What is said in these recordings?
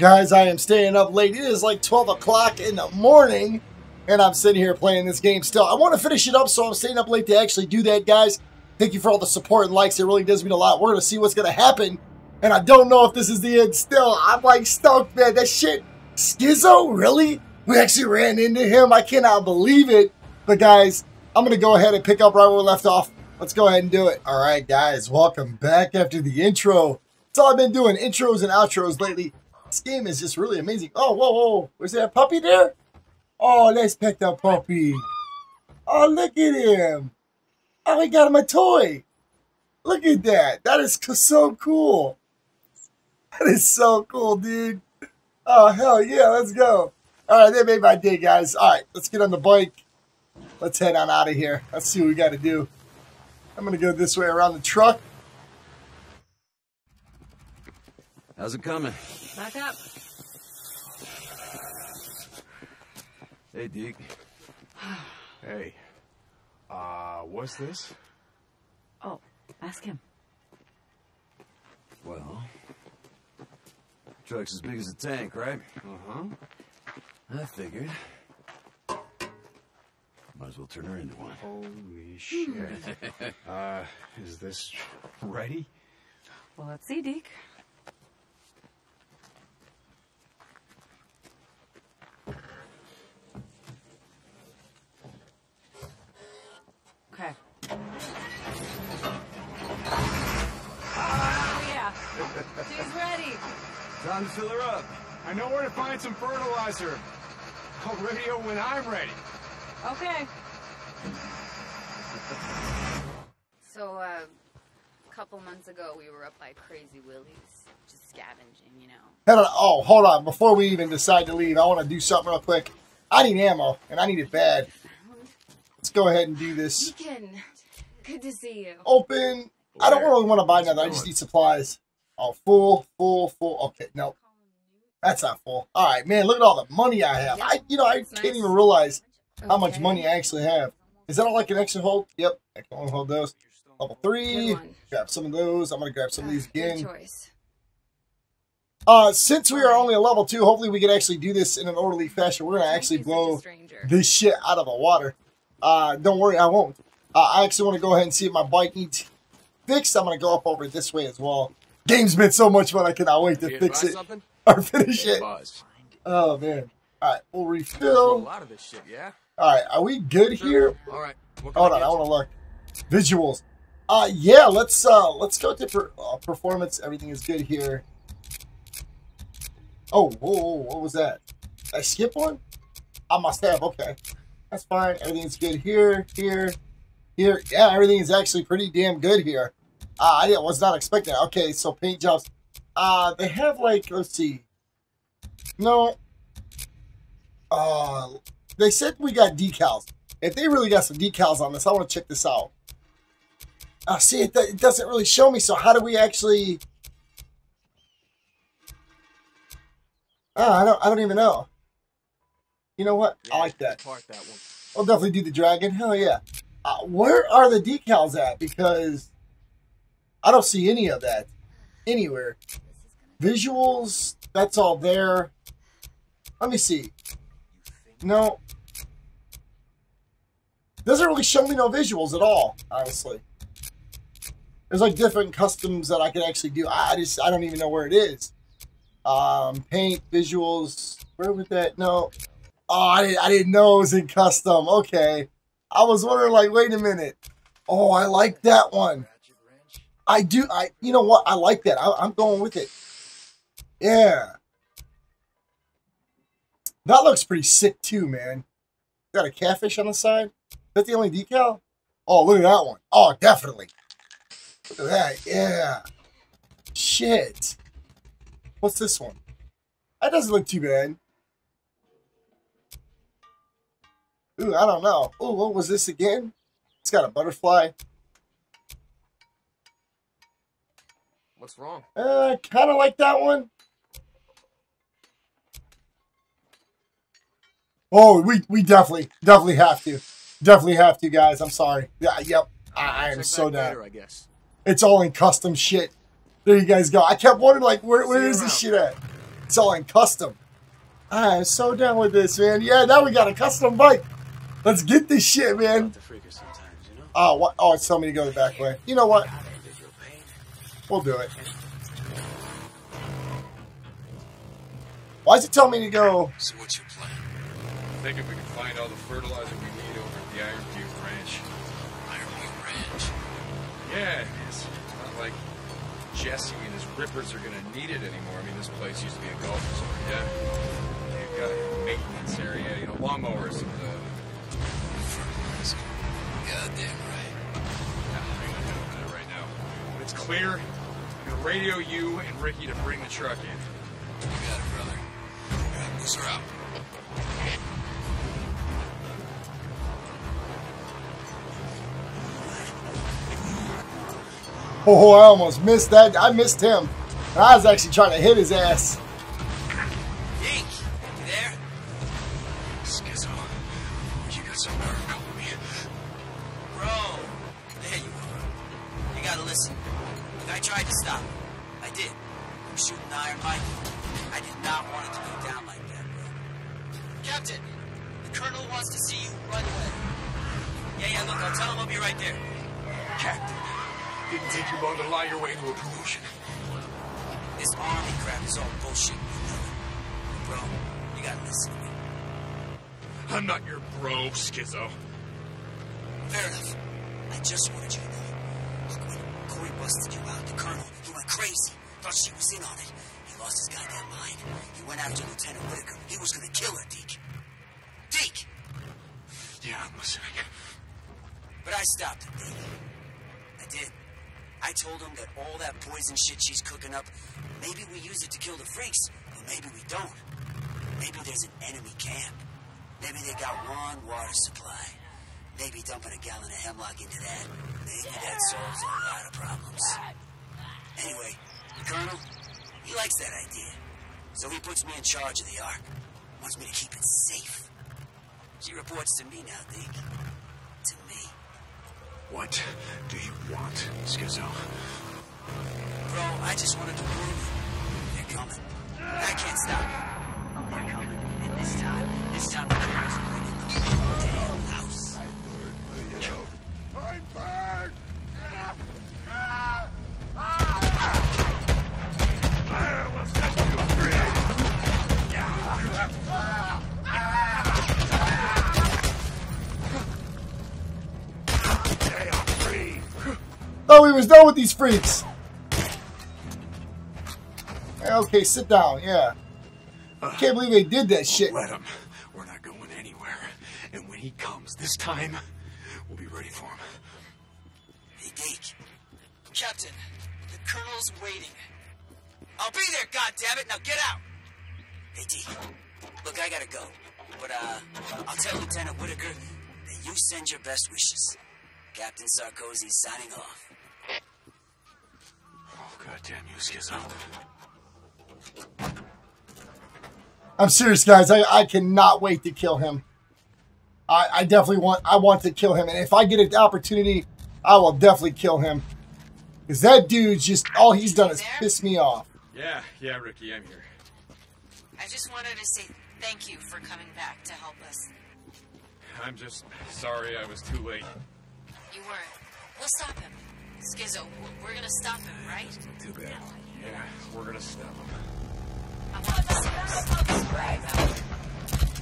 Guys, I am staying up late. It is like 12 o'clock in the morning, and I'm sitting here playing this game still. I want to finish it up, so I'm staying up late to actually do that, guys. Thank you for all the support and likes. It really does mean a lot. We're going to see what's going to happen, and I don't know if this is the end still. I'm like stoked, man. That shit, Skizzo, really? We actually ran into him. I cannot believe it. But, guys, I'm going to go ahead and pick up right where we left off. Let's go ahead and do it. All right, guys, welcome back after the intro. That's all I've been doing, intros and outros lately. This game is just really amazing. Oh, whoa, whoa. Was a puppy there? Oh, let's pet the puppy. Oh, look at him. Oh, he got him a toy. Look at that. That is so cool. That is so cool, dude. Oh, hell yeah. Let's go. All right, that made my day, guys. All right, let's get on the bike. Let's head on out of here. Let's see what we got to do. I'm going to go this way around the truck. How's it coming? Back up. Hey, Deke. Hey, uh, what's this? Oh, ask him. Well, truck's as big as a tank, right? Uh-huh. I figured. Might as well turn her into one. Holy shit. uh, is this ready? Well, let's see, Deke. Okay. Oh, yeah. She's ready. Time to fill her up. I know where to find some fertilizer. I'll radio when I'm ready. Okay. So, uh, a couple months ago, we were up by Crazy Willie's, just scavenging, you know. Hold on, oh, hold on. Before we even decide to leave, I want to do something real quick. I need ammo, and I need it bad. Let's go ahead and do this. Deacon, good to see you. Open. I don't really want to buy nothing. I just need supplies. Oh, full, full, full. Okay, no, that's not full. All right, man. Look at all the money I have. I, you know, I That's can't nice. even realize how much money I actually have. Is that all I can actually hold? Yep, I can only hold those. Level three. Grab some of those. I'm gonna grab some of these again. choice. Uh, since we are only a level two, hopefully we can actually do this in an orderly fashion. We're gonna actually Don't be such a blow this shit out of the water. Uh, don't worry, I won't. Uh, I actually want to go ahead and see if my bike needs fixed. I'm gonna go up over this way as well. Game's been so much fun, I cannot wait to You fix it something? Or finish it. Oh man! All right, we'll refill. A lot of this shit, yeah? All right, are we good here? All right. Hold I on, I want to look. Visuals. Uh, yeah, let's uh, let's go to per, uh, performance. Everything is good here. Oh, whoa, whoa, what was that? Did I skip one? I must have. Okay, that's fine. Everything's good here, here, here. Yeah, everything is actually pretty damn good here. Uh, I was not expecting. That. Okay, so paint jobs. Uh, they have like let's see. No. Uh, they said we got decals. If they really got some decals on this, I want to check this out. Uh, see, it, it doesn't really show me. So how do we actually? Oh, I don't. I don't even know. You know what? I like that. Part that one. I'll definitely do the dragon. Hell yeah. Uh, where are the decals at? Because I don't see any of that anywhere. Visuals, that's all there. Let me see. No. Doesn't really show me no visuals at all, honestly. There's like different customs that I could actually do. I just I don't even know where it is. Um, paint, visuals. Where would that? No. Oh, I didn't, I didn't know it was in custom. Okay. I was wondering, like, wait a minute. Oh, I like that one. I do. I, you know what? I like that. I, I'm going with it. Yeah. That looks pretty sick too, man. Got a catfish on the side. Is that the only decal? Oh, look at that one. Oh, definitely. Look at that. Yeah. Shit. What's this one? That doesn't look too bad. Ooh, I don't know. Ooh, what was this again? It's got a butterfly. What's wrong? Uh, kind of like that one. Oh, we we definitely definitely have to, definitely have to, guys. I'm sorry. Yeah, yep. I, I am so down. later, I guess. It's all in custom shit. There you guys go. I kept wondering, like, where, where is this shit at? It's all in custom. I'm so down with this, man. Yeah, now we got a custom bike. Let's get this shit, man. The freaker sometimes, you know? Oh, what? Oh, it's telling me to go the back way. You know what? Individual pain. We'll do it. Why is it telling me to go? So what's your plan? Think if we can find all the fertilizer we need over at the Iron Butte Ranch. Ironwood Ranch. Yeah, it is. Not like Jesse and his rippers are gonna need it anymore. I mean, this place used to be a golf resort, yeah? They've got a maintenance area, you know, lawnmowers and, uh, Fertilizer. Goddamn right. nah, I ain't gonna do that right now. When it's clear, I'm gonna radio you and Rikki to bring the truck in. You got it, brother. Alright, Boozer out. Oh, oh, I almost missed that. I missed him. I was actually trying to hit his ass. Deke, you there? Skizzo. You got some nerve calling me. Bro, there you are. You gotta listen. I tried to stop him. I did. I'm shooting Iron Mike. I did not want it to go down like that, bro. Captain, the Colonel wants to see you right away. Yeah, yeah, look, I'll tell him I'll be right there. Captain, didn't take you long to lie your way to a promotion. This army crap is all bullshit, you know it. Bro, you gotta listen to me. I'm not your bro, Skizzo. Fair enough. I just wanted you to know. Look, when Corey busted you out, the colonel, he went crazy. Thought she was in on it. He lost his goddamn mind. He went after Lieutenant Whitaker. He was gonna kill her, Deke. Deke! Yeah, I'm listening. But I stopped him, Deke. I did. I told him that all that poison shit she's cooking up, maybe we use it to kill the freaks, or maybe we don't. Maybe there's an enemy camp. Maybe they got one water supply. Maybe dumping a gallon of hemlock into that. Maybe that solves a lot of problems. Anyway, the colonel, he likes that idea. So he puts me in charge of the Ark. Wants me to keep it safe. She reports to me now, Deke. To me. What do you want, Skizzo? Bro, I just wanted to warn you. They're coming. I can't stop them. Oh, they're coming. And this time, this time was done with these freaks. Okay, sit down. Yeah. I can't believe they did that shit. Let him. We're not going anywhere. And when he comes this time, we'll be ready for him. Hey, Deke. Captain, the Colonel's waiting. I'll be there, goddammit! Now get out! Hey, Deke. Look, I gotta go. But, uh, I'll tell Lieutenant Whitaker that you send your best wishes. Captain Skizzo's signing off. Goddamn you, I'm serious, guys. I, I cannot wait to kill him. I, I definitely want I want to kill him, and if I get an opportunity, I will definitely kill him. Because that dude's just all he's done is piss me off. Yeah, yeah, Rikki, I'm here. I just wanted to say thank you for coming back to help us. I'm just sorry I was too late. You weren't. We'll stop him. Skizzo, we're gonna stop him, right? Too bad. Yeah, we're gonna stop him. I want to see you cry about it.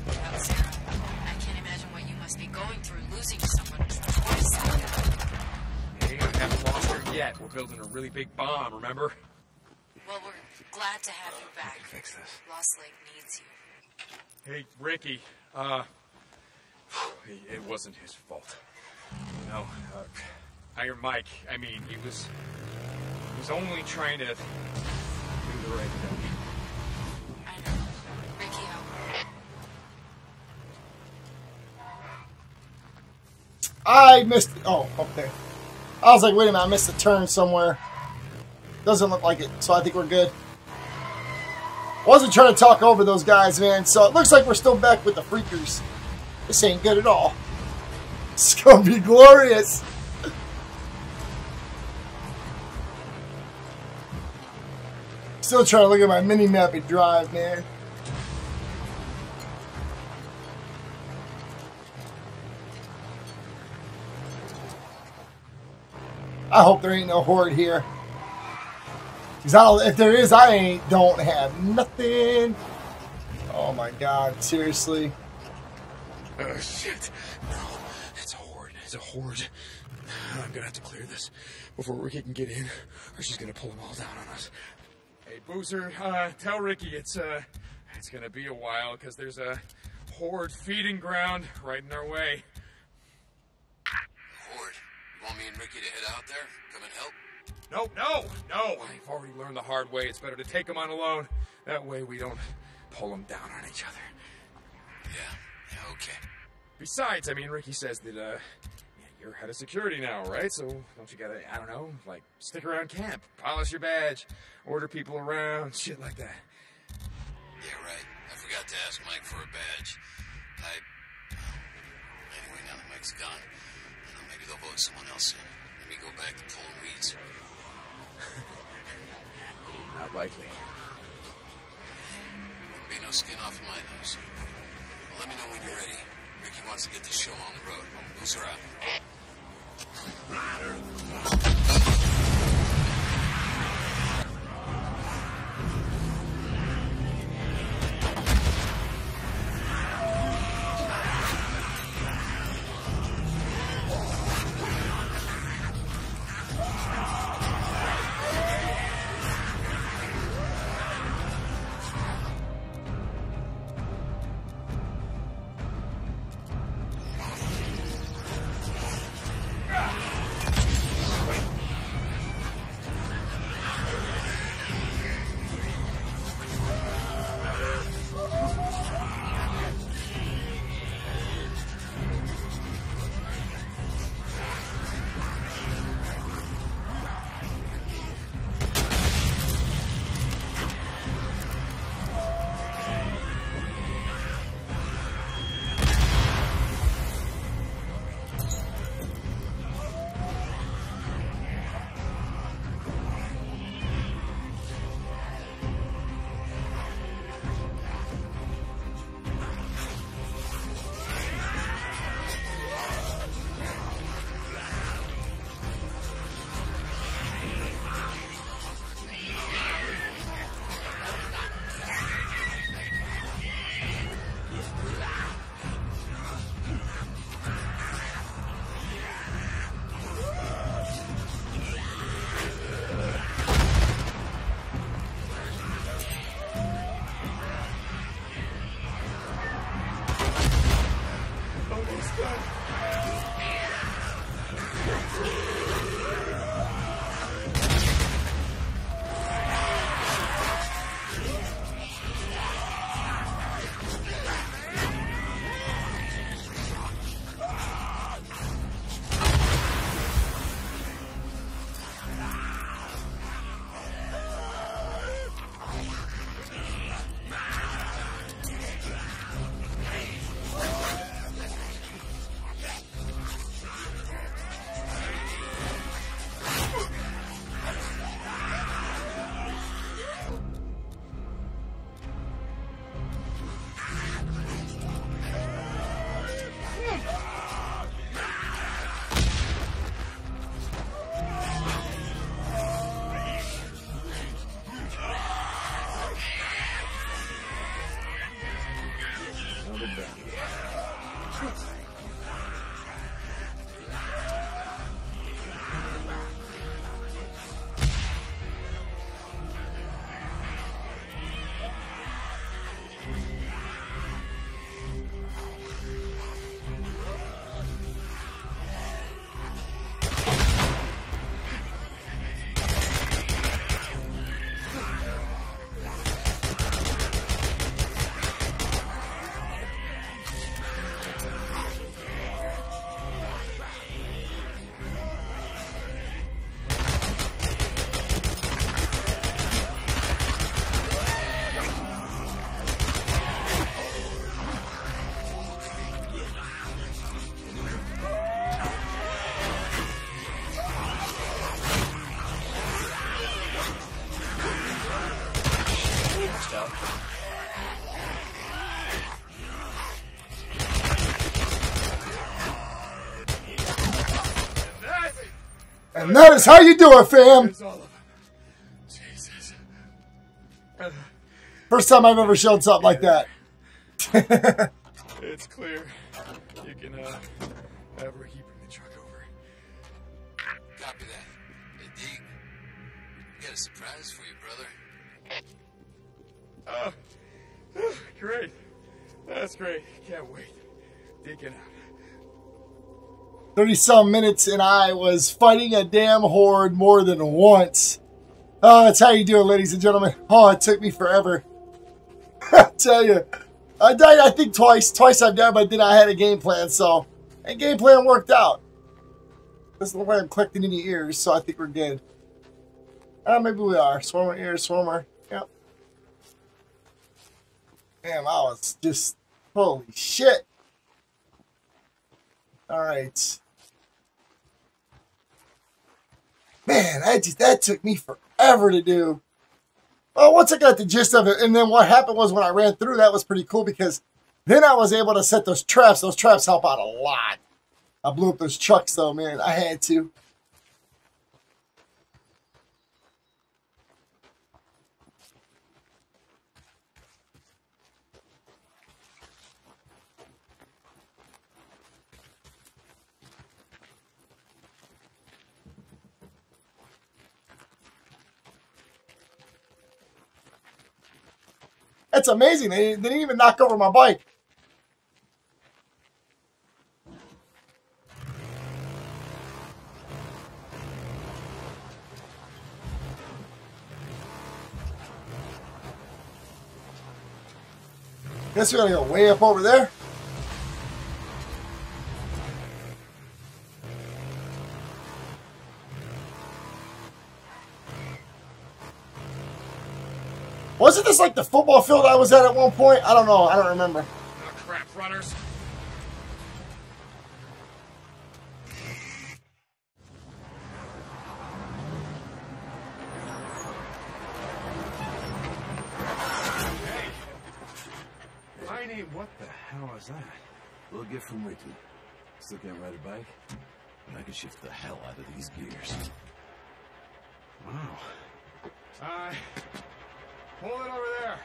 About Sarah. I can't imagine what you must be going through losing someone twice like that. Hey, I haven't lost her yet. We're building a really big bomb, remember? Well, we're glad to have you back. Fix this. Lost Lake needs you. Hey, Rikki, uh, it it wasn't his fault. You know, uh, Iron Mike, I mean, he was, he was only trying to do the right thing. I know. Rikki, I I missed. Oh, okay. I was like, wait a minute, I missed a turn somewhere. Doesn't look like it, so I think we're good. Wasn't trying to talk over those guys, man. So it looks like we're still back with the freakers. This ain't good at all. It's gonna be glorious. Still trying to look at my mini map and drive, man. I hope there ain't no horde here. 'Cause I don't, if there is, I ain't don't have nothing. Oh my god, seriously. Oh, shit. No, it's a horde. It's a horde. I'm gonna have to clear this before Rikki can get in, or she's gonna pull them all down on us. Hey, Boozer, uh, tell Rikki it's, uh, it's gonna be a while, because there's a horde feeding ground right in our way. Horde, you want me and Rikki to head out there? Come and help? No, no, no! I've already learned the hard way. It's better to take them on alone. That way we don't pull them down on each other. Yeah, yeah, okay. Besides, I mean, Rikki says that, uh, you're head of security now, right? So don't you gotta, I don't know, like, stick around camp, polish your badge, order people around, shit like that. Yeah, right. I forgot to ask Mike for a badge. I. Anyway, now that Mike's gone, you know, maybe they'll vote someone else in. Let me go back to pulling weeds. Not likely. Be no skin off of my nose. Well, let me know when you're ready. Rikki wants to get the show on the road. Who's her Ladder. Yeah. Out? And that is how you doing, fam. It's all of them. Jesus. First time I've ever shown something like that. It's clear. You can, uh, have Rikki bring the truck over. Copy that. Hey, Deke. Got a surprise for you, brother. Oh, great. That's great. Can't wait. Deacon out. 30 some minutes and I was fighting a damn horde more than once. Oh, that's how you do it, ladies and gentlemen. Oh, it took me forever. I tell you, I died, I think, twice. Twice I've died, but then I had a game plan, so. And game plan worked out. Doesn't look like I'm collecting any ears, so I think we're good. Uh, maybe we are. Swarmer ears, Swarmer. Yep. Damn, I was just. Holy shit. Alright. Man, that just that took me forever to do. Well, once I got the gist of it, and then what happened was when I ran through, that was pretty cool because then I was able to set those traps. Those traps help out a lot. I blew up those trucks though, man. I had to. That's amazing. They, they didn't even knock over my bike. Guess we gotta go way up over there. Wasn't this like the football field I was at at one point? I don't know. I don't remember. Oh, crap, runners. Hey! My name, what the hell is that? Little gift from Rikki. Still can't ride a bike, but I can shift the hell out of these gears. Wow. Uh, hold it over there.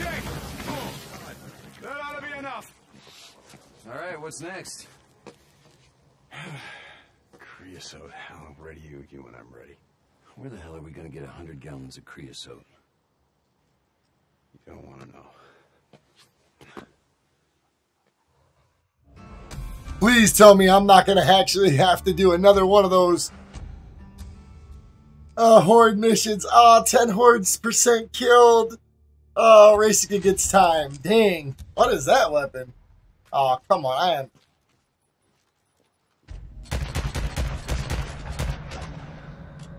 Okay, cool. That ought to be enough. Alright, what's next? creosote. I'll ready you, you when I'm ready. Where the hell are we gonna get a hundred gallons of creosote? You don't wanna know. Please tell me I'm not going to actually have to do another one of those uh, horde missions. Oh, 10 hordes percent killed. Oh, racing against time. Dang. What is that weapon? Oh, come on. I am.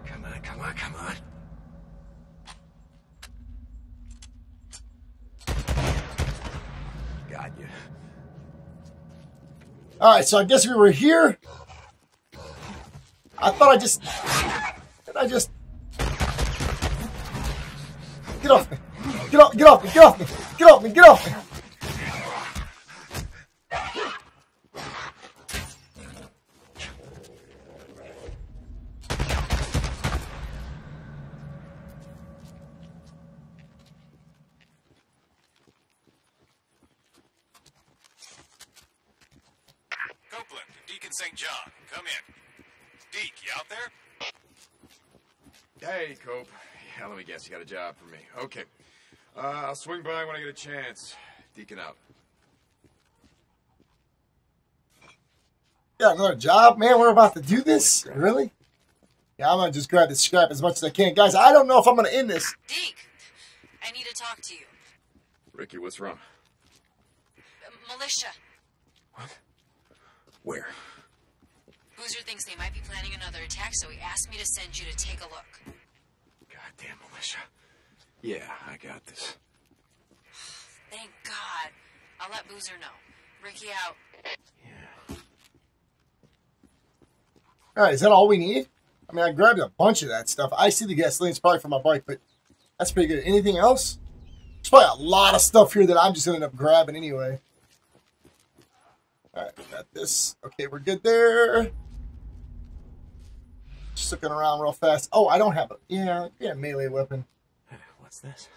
Come on, come on, come on. Got you. All right, so I guess we were here. I thought I just. Did I just. Get off me. Get off, get off me. Get off me. Get off me. Get off me. Copeland, Deacon St. John, come in. Deke, you out there? Hey, Cope. Yeah, let me guess, you got a job for me. Okay. Uh, I'll swing by when I get a chance. Deacon out. Yeah, another job? Man, we're about to do this? Really? Yeah, I'm gonna just grab this scrap as much as I can. Guys, I don't know if I'm gonna end this. Deke, I need to talk to you. Rikki, what's wrong? Militia. What? Where? Boozer thinks they might be planning another attack, so he asked me to send you to take a look. Goddamn militia. Yeah, I got this. Thank God. I'll let Boozer know. Rikki out. Yeah. All right, is that all we need? I mean, I grabbed a bunch of that stuff. I see the gasoline's probably for my bike, but that's pretty good. Anything else? There's probably a lot of stuff here that I'm just going to end up grabbing anyway. All right, got this. Okay, we're good there. Just looking around real fast. Oh, I don't have a yeah, yeah, melee weapon. What's this?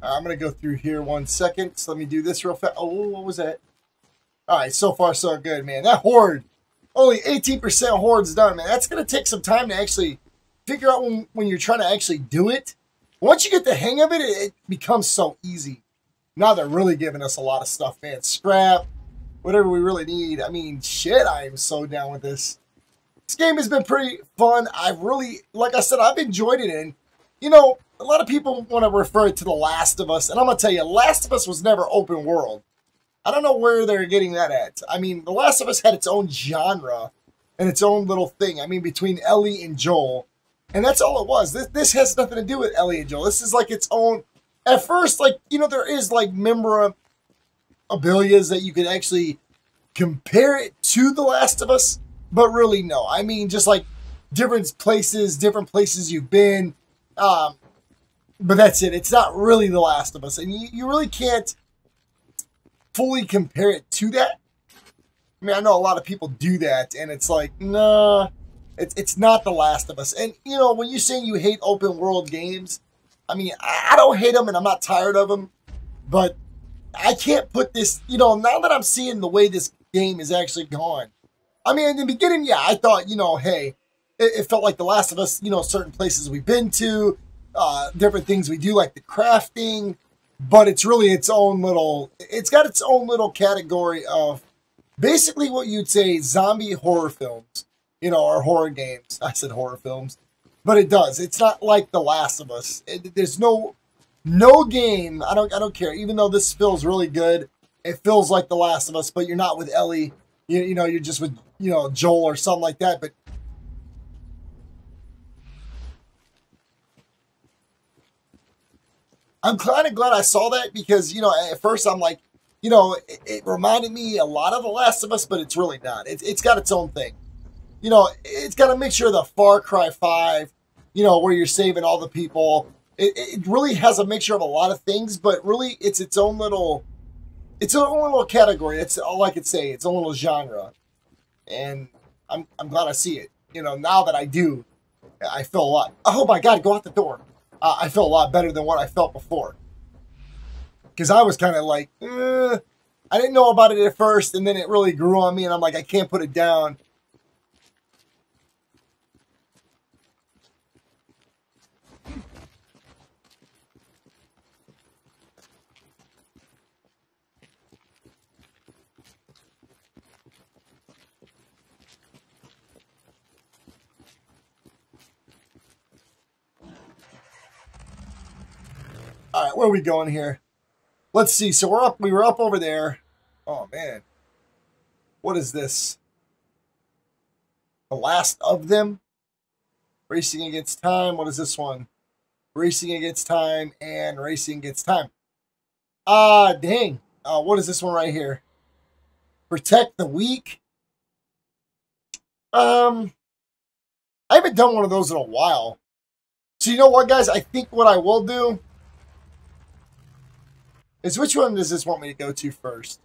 I'm gonna go through here one second. So let me do this real fast. Oh, what was that? All right, so far so good, man. That horde, only 18% horde's done, man. That's gonna take some time to actually figure out when, when you're trying to actually do it. Once you get the hang of it, it, it becomes so easy. Now they're really giving us a lot of stuff, man. Scrap, whatever we really need. I mean, shit, I am so down with this. This game has been pretty fun. I've really, like I said, I've enjoyed it. And, you know, a lot of people want to refer it to The Last of Us. And I'm going to tell you, Last of Us was never open world. I don't know where they're getting that at. I mean, The Last of Us had its own genre and its own little thing. I mean, between Ellie and Joel. And that's all it was. This, this has nothing to do with Ellie and Joel. This is like its own. At first, like, you know, there is like memorabilia that you can actually compare it to The Last of Us. But really, no. I mean, just like different places, different places you've been. Um, but that's it. It's not really The Last of Us. And you, you really can't fully compare it to that. I mean, I know a lot of people do that, and it's like, nah, it's, it's not The Last of Us. And, you know, when you're saying you hate open world games, I mean, I don't hate them, and I'm not tired of them, but I can't put this, you know, now that I'm seeing the way this game is actually gone. I mean, in the beginning, yeah, I thought, you know, hey, it, it felt like The Last of Us, you know, certain places we've been to, uh, different things we do, like the crafting, but it's really its own little, it's got its own little category of basically what you'd say zombie horror films, you know, or horror games. I said horror films, but it does. It's not like The Last of Us. It, there's no, no game. I don't, I don't care. Even though this feels really good, it feels like The Last of Us, but you're not with Ellie. You, you know, you're just with, you know, Joel or something like that. But I'm kind of glad I saw that because, you know, at first I'm like, you know, it, it, reminded me a lot of The Last of Us, but it's really not. It, it's got its own thing. You know, it's got a mixture of the Far Cry 5, you know, where you're saving all the people. It, it really has a mixture of a lot of things, but really it's its own little, its own little category. It's all I could say. Its a little genre. And I'm, I'm glad I see it. You know, now that I do, I feel a lot. Oh my God, go out the door uh, I feel a lot better than what I felt before. Because I was kind of like, eh, I didn't know about it at first, and then it really grew on me, and I'm like, I can't put it down. Where are we going here? Let's see. So we're up. We were up over there. Oh man, what is this? The last of them. Racing against time. What is this one? Racing against time and racing against time. Ah, uh, dang. Uh, what is this one right here? Protect the weak. Um, I haven't done one of those in a while. So you know what, guys? I think what I will do is which one does this want me to go to first?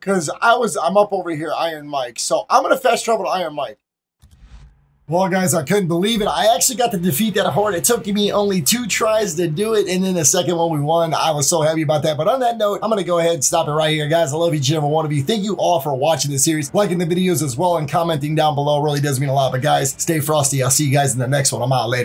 Because I was, I'm up over here, Iron Mike. So I'm to fast travel to Iron Mike. Well, guys, I couldn't believe it. I actually got to defeat that horde. It took me only two tries to do it, and then the second one we won. I was so happy about that. But on that note, I'm going to go ahead and stop it right here, guys. I love each and every one of you. Thank you all for watching the series, liking the videos as well, and commenting down below. really does mean a lot. But guys, stay frosty. I'll see you guys in the next one. I'm out later.